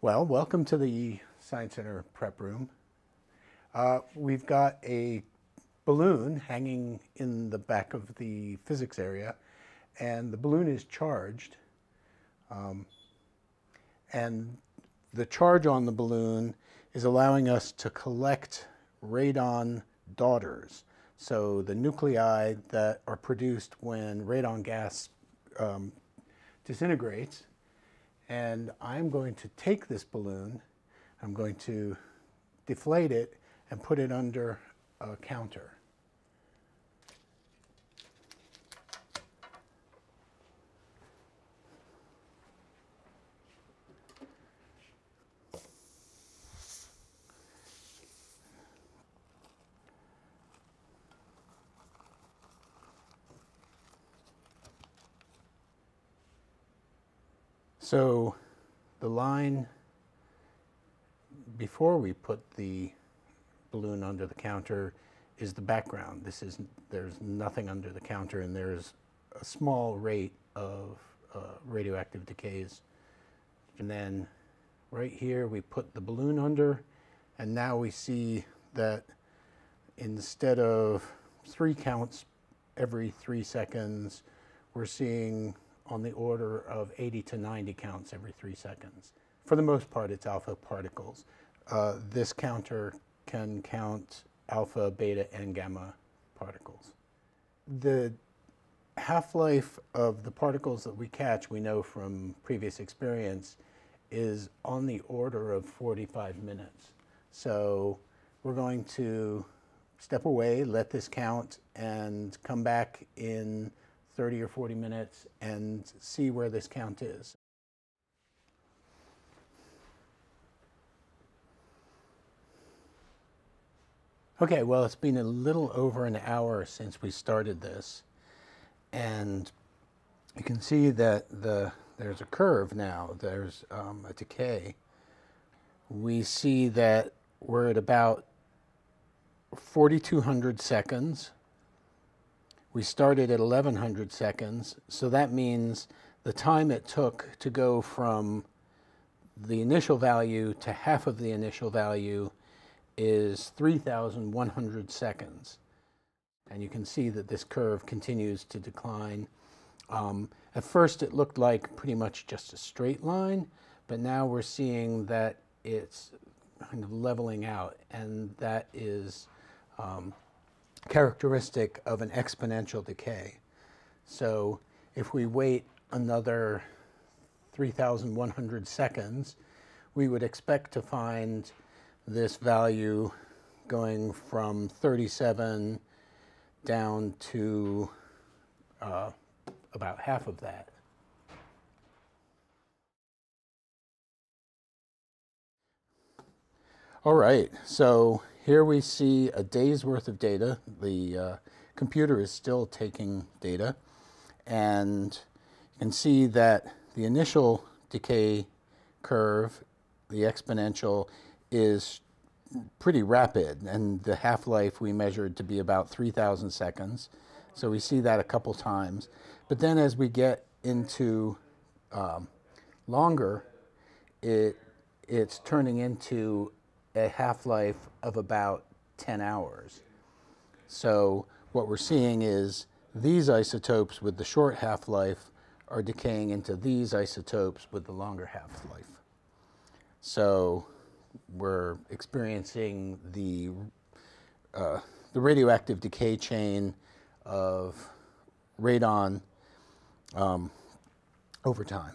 Well, welcome to the Science Center prep room. Uh, we've got a balloon hanging in the back of the physics area, and the balloon is charged. Um, and the charge on the balloon is allowing us to collect radon daughters. So the nuclei that are produced when radon gas um, disintegrates and I'm going to take this balloon, I'm going to deflate it and put it under a counter. So the line before we put the balloon under the counter is the background. This is there's nothing under the counter and there's a small rate of uh, radioactive decays. And then right here we put the balloon under and now we see that instead of three counts every three seconds, we're seeing on the order of 80 to 90 counts every three seconds. For the most part, it's alpha particles. Uh, this counter can count alpha, beta, and gamma particles. The half-life of the particles that we catch, we know from previous experience, is on the order of 45 minutes. So we're going to step away, let this count, and come back in 30 or 40 minutes and see where this count is. Okay, well, it's been a little over an hour since we started this, and you can see that the there's a curve now. There's um, a decay. We see that we're at about 4,200 seconds we started at 1100 seconds, so that means the time it took to go from the initial value to half of the initial value is 3,100 seconds. And you can see that this curve continues to decline. Um, at first it looked like pretty much just a straight line, but now we're seeing that it's kind of leveling out, and that is um, characteristic of an exponential decay. So if we wait another 3,100 seconds, we would expect to find this value going from 37 down to uh, about half of that. All right, so here we see a day's worth of data. The uh, computer is still taking data. And you can see that the initial decay curve, the exponential, is pretty rapid. And the half-life we measured to be about 3,000 seconds. So we see that a couple times. But then as we get into um, longer, it, it's turning into a half-life of about 10 hours. So what we're seeing is these isotopes with the short half-life are decaying into these isotopes with the longer half-life. So we're experiencing the, uh, the radioactive decay chain of radon um, over time.